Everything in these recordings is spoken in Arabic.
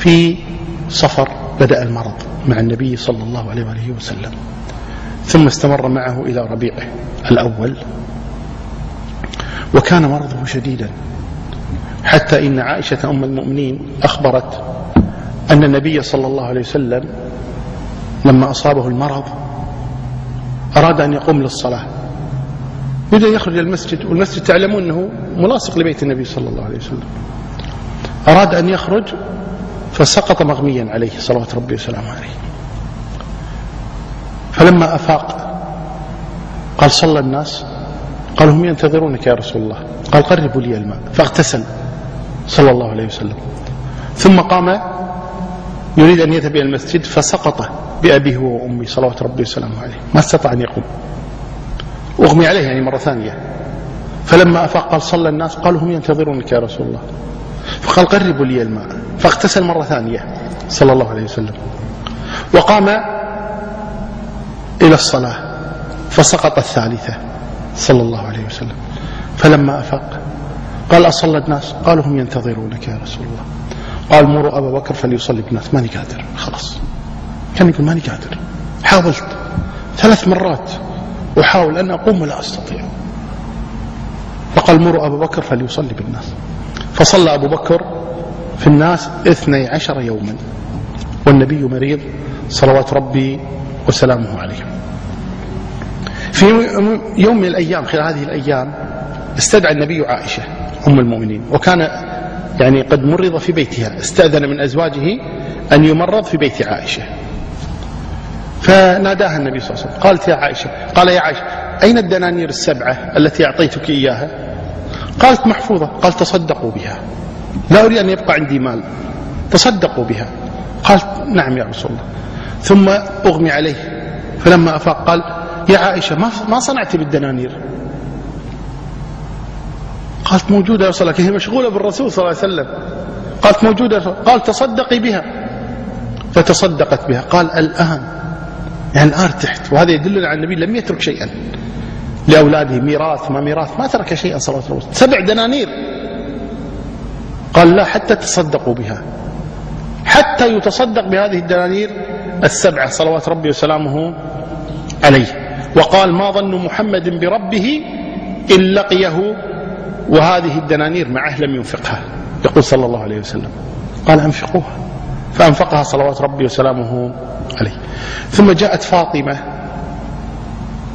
في صفر بدأ المرض مع النبي صلى الله عليه وآله وسلم. ثم استمر معه إلى ربيعه الأول. وكان مرضه شديدا. حتى إن عائشة أم المؤمنين أخبرت أن النبي صلى الله عليه وسلم لما أصابه المرض أراد أن يقوم للصلاة. أن يخرج المسجد والمسجد تعلمون أنه ملاصق لبيت النبي صلى الله عليه وسلم. أراد أن يخرج فسقط مغميا عليه صلوات ربي وسلامه عليه. فلما أفاق قال صلى الناس قالوا هم ينتظرونك يا رسول الله. قال قربوا لي الماء. فاغتسل صلى الله عليه وسلم. ثم قام يريد أن يذهب إلى المسجد فسقط بأبيه وأمي صلوات ربي وسلامه عليه. ما استطاع أن يقوم. أغمي عليه يعني مرة ثانية. فلما أفاق قال صلى الناس قالوا هم ينتظرونك يا رسول الله. فقال قربوا لي الماء. فاغتسل مرة ثانية صلى الله عليه وسلم. وقام إلى الصلاة فسقط الثالثة صلى الله عليه وسلم. فلما أفاق قال أصلى الناس؟ قالوا هم ينتظرونك يا رسول الله. قال مروا أبا بكر فليصلي بالناس ماني قادر. خلاص. كان يقول ماني قادر. حاولت ثلاث مرات أحاول أن أقوم ولا أستطيع. فقال مروا أبا بكر فليصلي بالناس. فصلى أبو بكر في الناس اثني عشر يوما. والنبي مريض صلوات ربي وسلامه عليه. في يوم من الأيام خلال هذه الأيام استدعى النبي عائشة أم المؤمنين وكان يعني قد مرض في بيتها. استأذن من أزواجه أن يمرض في بيت عائشة. فناداها النبي صلى الله عليه وسلم. قالت يا عائشة قال يا عائشة أين الدنانير السبعة التي أعطيتك إياها؟ قالت محفوظة. قال تصدقوا بها. لا أريد أن يبقى عندي مال. تصدقوا بها. قالت نعم يا رسول الله. ثم أغمي عليه. فلما أفاق قال يا عائشة ما ما صنعت بالدنانير؟ قالت موجودة يا رسول الله هي مشغولة بالرسول صلى الله عليه وسلم. قالت موجودة. قال تصدقي بها. فتصدقت بها. قال الآن يعني الآن ارتحت وهذا يدلنا على النبي لم يترك شيئا. لأولاده ميراث ما ميراث ما ترك شيئا صلى الله عليه وسلم. سبع دنانير. قال لا حتى تصدقوا بها. حتى يتصدق بهذه الدنانير السبعة صلوات ربي وسلامه عليه. وقال ما ظن محمد بربه إن لقيه وهذه الدنانير معه لم ينفقها. يقول صلى الله عليه وسلم. قال أنفقوها. فأنفقها صلوات ربي وسلامه عليه. ثم جاءت فاطمة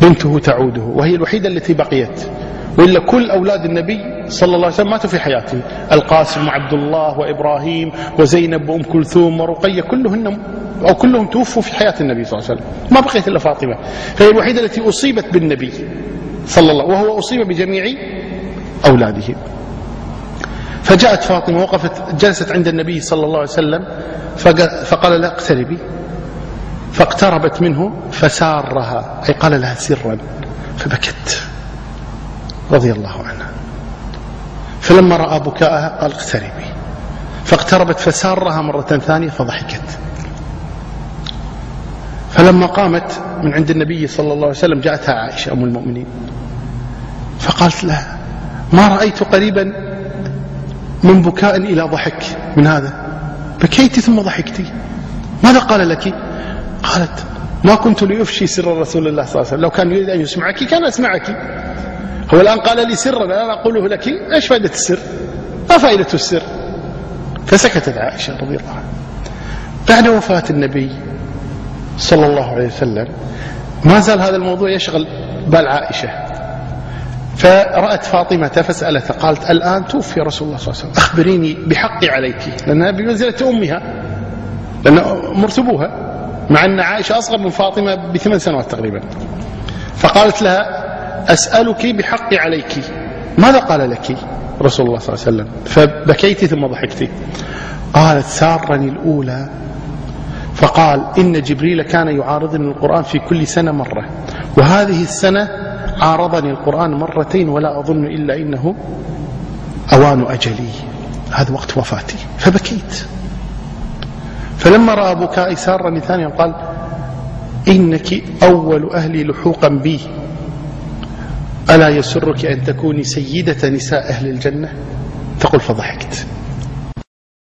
بنته تعوده وهي الوحيدة التي بقيت. وإلا كل أولاد النبي صلى الله عليه وسلم ماتوا في حياته القاسم وعبد الله وإبراهيم وزينب وأم كلثوم ورقية كلهن أو كلهم توفوا في حياة النبي صلى الله عليه وسلم. ما بقيت إلا فاطمة. فهي الوحيدة التي أصيبت بالنبي صلى الله وهو أصيب بجميع أولاده فجاءت فاطمة وقفت جلست عند النبي صلى الله عليه وسلم فقال لها اقتربي. فاقتربت منه فسارها أي قال لها سرا فبكت. رضي الله عنها. فلما رأى بكاءها قال اقتربي. فاقتربت فسارها مرة ثانية فضحكت. فلما قامت من عند النبي صلى الله عليه وسلم جاءتها عائشة أم المؤمنين. فقالت لها ما رأيت قريبا من بكاء إلى ضحك من هذا؟ بكيت ثم ضحكتي ماذا قال لك؟ قالت ما كنت لأفشي سر رسول الله صلى الله عليه وسلم. لو كان يريد أن يسمعك كان أسمعك. هو الآن قال لي سرا أنا أقوله لك إيش فائدة السر؟ ما فائدة السر. فسكتت عائشة رضي الله عنها. بعد وفاة النبي صلى الله عليه وسلم ما زال هذا الموضوع يشغل بال عائشة. فرأت فاطمة فسألتها قالت الآن توفي رسول الله صلى الله عليه وسلم. أخبريني بحقي عليك. لأنها بمنزلة أمها لأن مرتبوها مع أن عائشة أصغر من فاطمة بثمان سنوات تقريبا. فقالت لها أسألك بحقي عليك. ماذا قال لك رسول الله صلى الله عليه وسلم؟ فبكيت ثم ضحكت. قالت سارني الأولى. فقال إن جبريل كان يعارضني القرآن في كل سنة مرة. وهذه السنة عارضني القرآن مرتين ولا أظن إلا إنه أوان أجلي. هذا وقت وفاتي. فبكيت. فلما رأى بكائي سارني ثانيا قال إنك أول أهلي لحوقا بي. ألا يسرك أن تكوني سيدة نساء أهل الجنة؟ تقول فضحكت.